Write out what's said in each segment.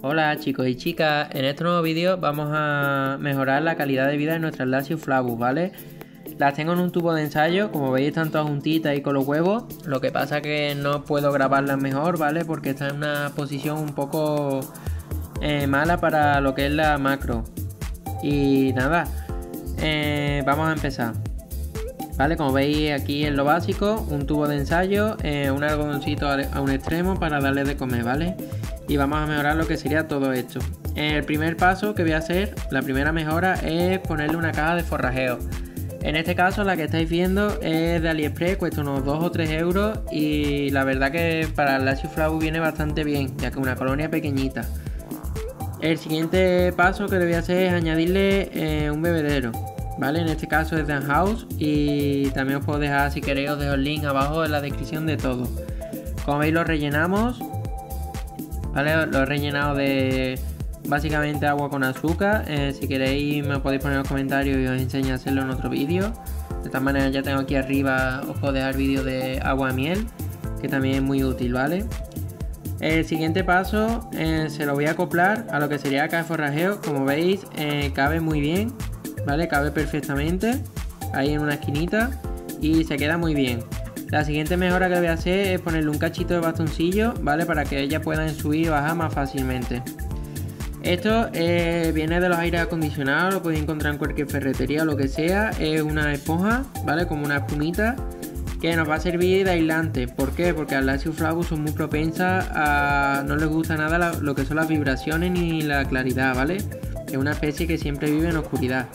Hola chicos y chicas, en este nuevo vídeo vamos a mejorar la calidad de vida de nuestras Lasius flavus, ¿vale? Las tengo en un tubo de ensayo, como veis están todas juntitas y con los huevos, lo que pasa que no puedo grabarlas mejor, ¿vale? Porque está en una posición un poco eh, mala para lo que es la macro. Y nada, eh, vamos a empezar. ¿Vale? Como veis aquí en lo básico, un tubo de ensayo, eh, un algodoncito a un extremo para darle de comer, ¿vale? Y vamos a mejorar lo que sería todo esto. El primer paso que voy a hacer, la primera mejora, es ponerle una caja de forrajeo. En este caso la que estáis viendo es de AliExpress, cuesta unos 2 o 3 euros y la verdad que para el Lasius Flavus viene bastante bien, ya que una colonia pequeñita. El siguiente paso que le voy a hacer es añadirle eh, un bebedero. ¿Vale? En este caso es Dan House y también os puedo dejar, si queréis, os dejo el link abajo en la descripción de todo. Como veis lo rellenamos, ¿vale? Lo he rellenado de básicamente agua con azúcar. Eh, si queréis me podéis poner en los comentarios y os enseño a hacerlo en otro vídeo. De esta manera ya tengo aquí arriba, os puedo dejar vídeo de agua miel, que también es muy útil, ¿vale? El siguiente paso eh, se lo voy a acoplar a lo que sería acá de forrajeo. Como veis, eh, cabe muy bien ¿vale? Cabe perfectamente ahí en una esquinita y se queda muy bien. La siguiente mejora que voy a hacer es ponerle un cachito de bastoncillo, ¿vale? Para que ellas puedan subir y bajar más fácilmente. Esto eh, viene de los aires acondicionados, lo podéis encontrar en cualquier ferretería o lo que sea. Es una esponja, ¿vale? Como una espumita que nos va a servir de aislante. ¿Por qué? Porque al Lasius flavus son muy propensas a... no les gusta nada lo que son las vibraciones ni la claridad, ¿vale? Es una especie que siempre vive en oscuridad.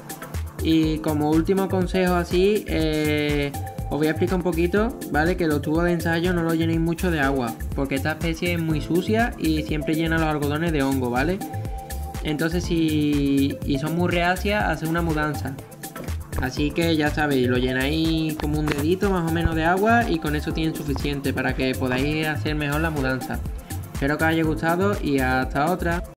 Y como último consejo así, eh, os voy a explicar un poquito, ¿vale? Que los tubos de ensayo no los llenéis mucho de agua, porque esta especie es muy sucia y siempre llena los algodones de hongo, ¿vale? Entonces si y son muy reacias, hace una mudanza. Así que ya sabéis, lo llenáis como un dedito más o menos de agua y con eso tienen suficiente para que podáis hacer mejor la mudanza. Espero que os haya gustado y hasta otra.